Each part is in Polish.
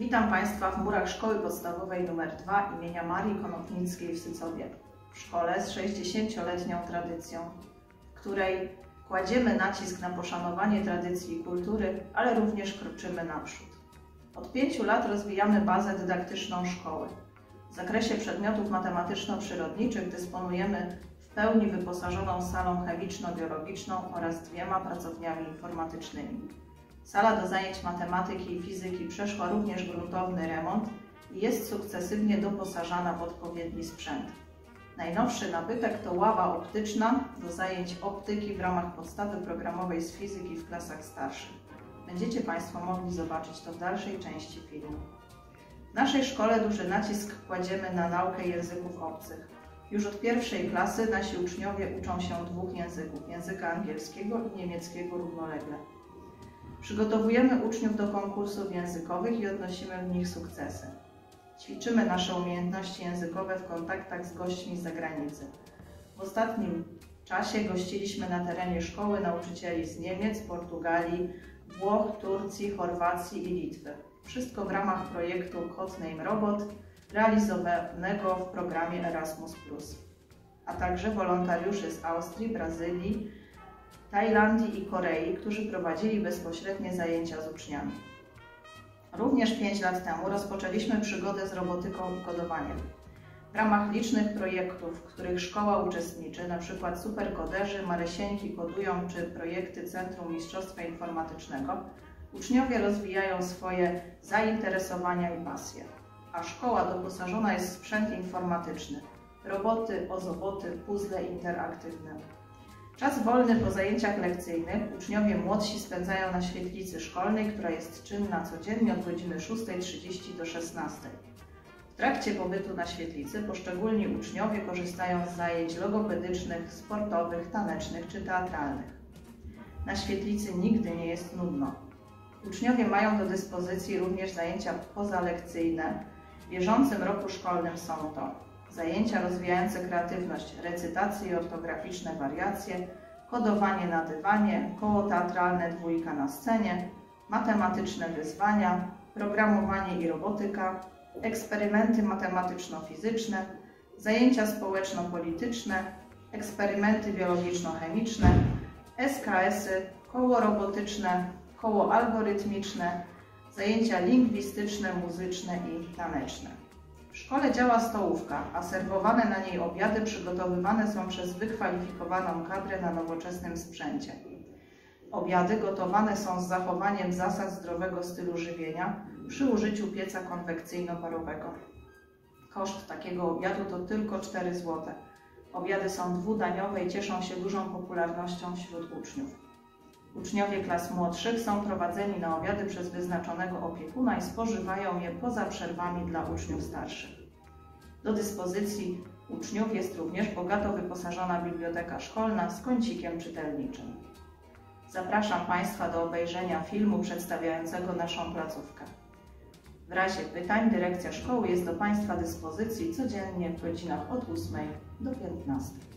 Witam Państwa w murach Szkoły Podstawowej nr 2 imienia Marii Konopnickiej w Sycowie. W szkole z 60-letnią tradycją, w której kładziemy nacisk na poszanowanie tradycji i kultury, ale również kroczymy naprzód. Od pięciu lat rozwijamy bazę dydaktyczną szkoły. W zakresie przedmiotów matematyczno-przyrodniczych dysponujemy w pełni wyposażoną salą chemiczno-biologiczną oraz dwiema pracowniami informatycznymi. Sala do zajęć matematyki i fizyki przeszła również gruntowny remont i jest sukcesywnie doposażana w odpowiedni sprzęt. Najnowszy nabytek to ława optyczna do zajęć optyki w ramach podstawy programowej z fizyki w klasach starszych. Będziecie Państwo mogli zobaczyć to w dalszej części filmu. W naszej szkole duży nacisk kładziemy na naukę języków obcych. Już od pierwszej klasy nasi uczniowie uczą się dwóch języków, języka angielskiego i niemieckiego równolegle. Przygotowujemy uczniów do konkursów językowych i odnosimy w nich sukcesy. Ćwiczymy nasze umiejętności językowe w kontaktach z gośćmi z zagranicy. W ostatnim czasie gościliśmy na terenie szkoły nauczycieli z Niemiec, Portugalii, Włoch, Turcji, Chorwacji i Litwy. Wszystko w ramach projektu Codename Robot realizowanego w programie Erasmus+, a także wolontariuszy z Austrii, Brazylii, Tajlandii i Korei, którzy prowadzili bezpośrednie zajęcia z uczniami. Również 5 lat temu rozpoczęliśmy przygodę z robotyką i kodowaniem. W ramach licznych projektów, w których szkoła uczestniczy, np. Superkoderzy, Maresieńki kodują czy projekty Centrum Mistrzostwa Informatycznego, uczniowie rozwijają swoje zainteresowania i pasje. A szkoła doposażona jest w sprzęt informatyczny, roboty, ozoboty, puzzle interaktywne. Czas wolny po zajęciach lekcyjnych uczniowie młodsi spędzają na świetlicy szkolnej, która jest czynna codziennie od godziny 6.30 do 16.00. W trakcie pobytu na świetlicy poszczególni uczniowie korzystają z zajęć logopedycznych, sportowych, tanecznych czy teatralnych. Na świetlicy nigdy nie jest nudno. Uczniowie mają do dyspozycji również zajęcia pozalekcyjne. W bieżącym roku szkolnym są to zajęcia rozwijające kreatywność, recytacje i ortograficzne wariacje, kodowanie na dywanie, koło teatralne dwójka na scenie, matematyczne wyzwania, programowanie i robotyka, eksperymenty matematyczno-fizyczne, zajęcia społeczno-polityczne, eksperymenty biologiczno-chemiczne, SKS-y, koło robotyczne, koło algorytmiczne, zajęcia lingwistyczne, muzyczne i taneczne. W szkole działa stołówka, a serwowane na niej obiady przygotowywane są przez wykwalifikowaną kadrę na nowoczesnym sprzęcie. Obiady gotowane są z zachowaniem zasad zdrowego stylu żywienia przy użyciu pieca konwekcyjno-parowego. Koszt takiego obiadu to tylko 4 zł. Obiady są dwudaniowe i cieszą się dużą popularnością wśród uczniów. Uczniowie klas młodszych są prowadzeni na obiady przez wyznaczonego opiekuna i spożywają je poza przerwami dla uczniów starszych. Do dyspozycji uczniów jest również bogato wyposażona biblioteka szkolna z kącikiem czytelniczym. Zapraszam Państwa do obejrzenia filmu przedstawiającego naszą placówkę. W razie pytań dyrekcja szkoły jest do Państwa dyspozycji codziennie w godzinach od 8 do 15.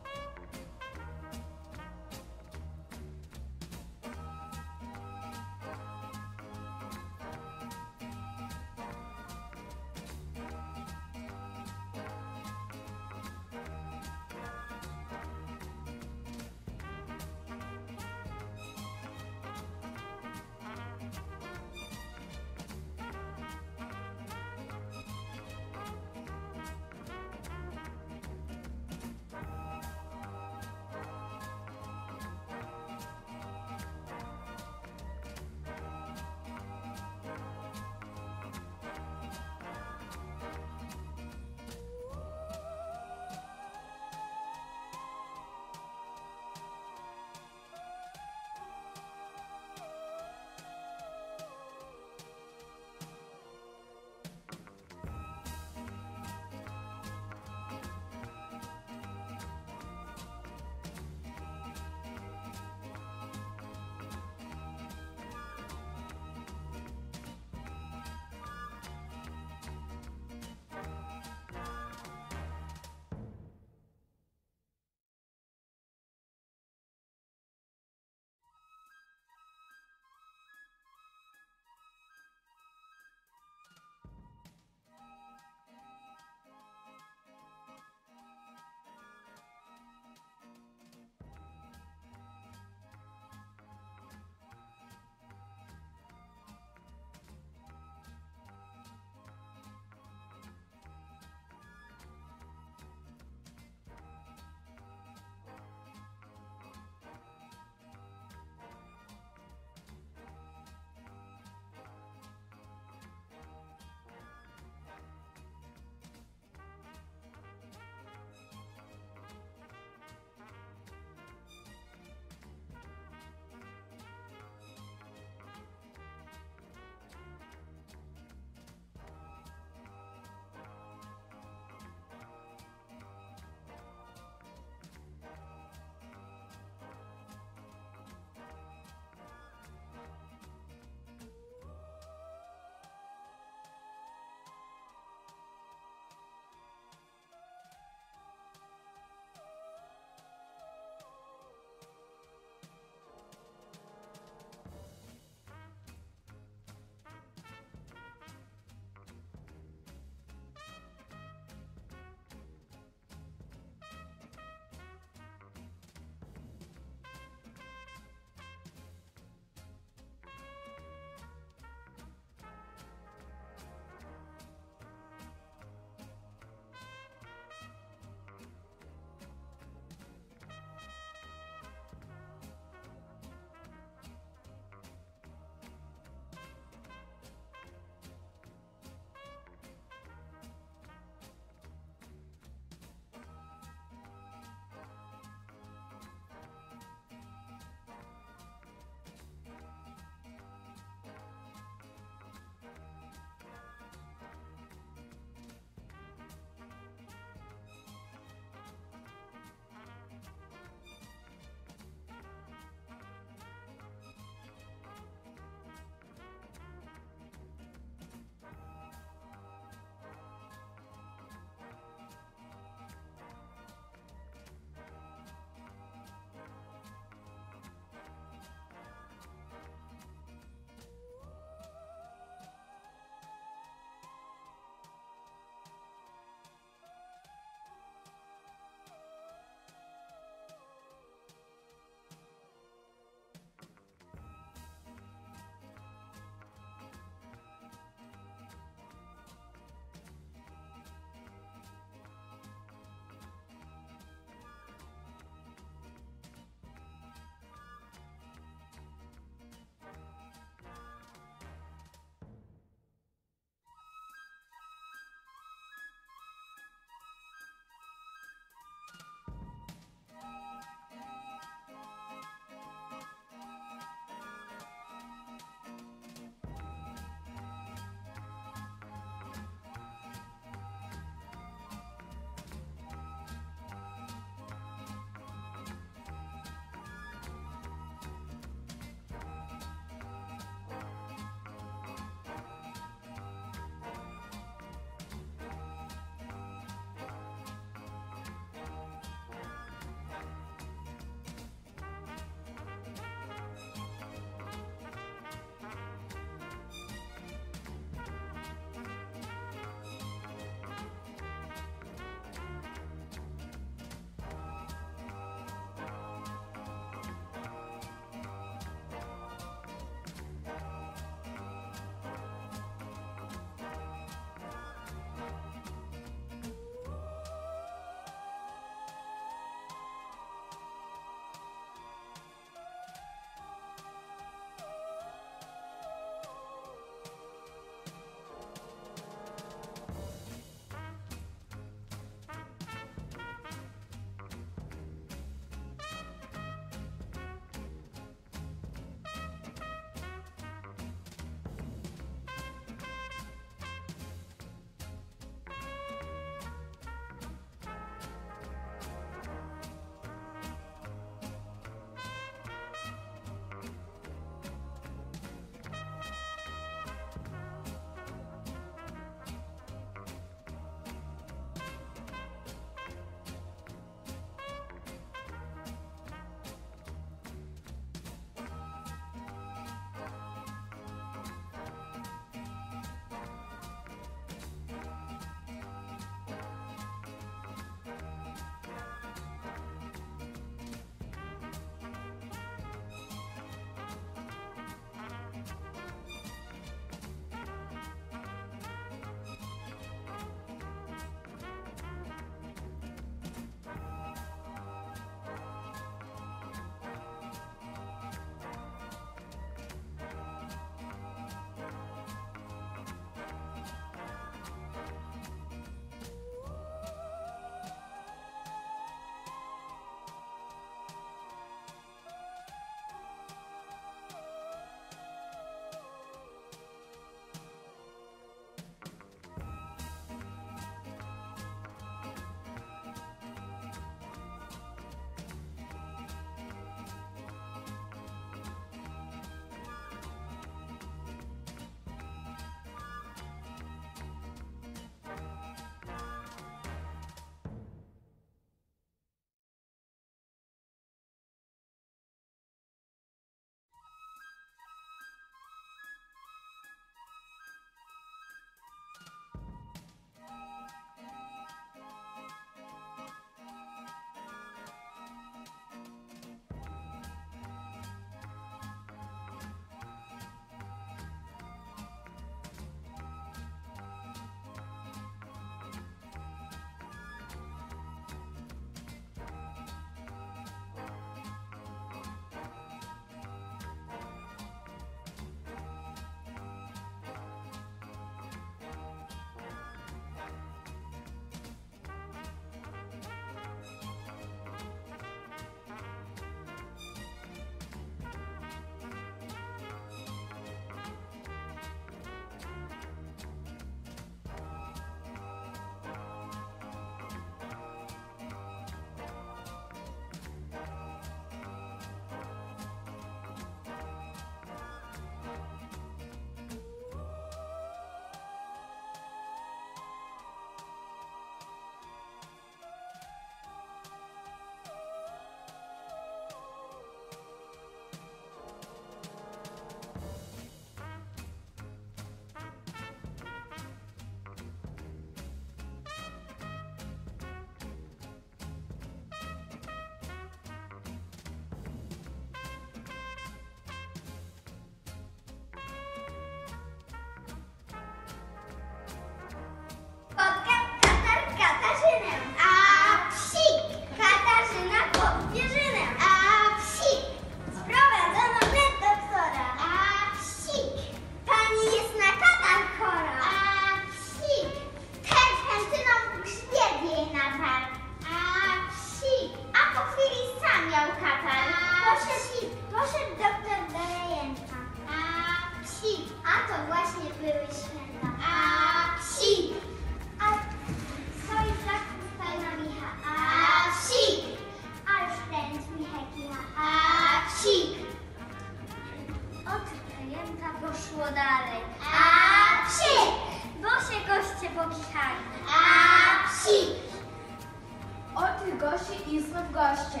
Tych gości i znów goście.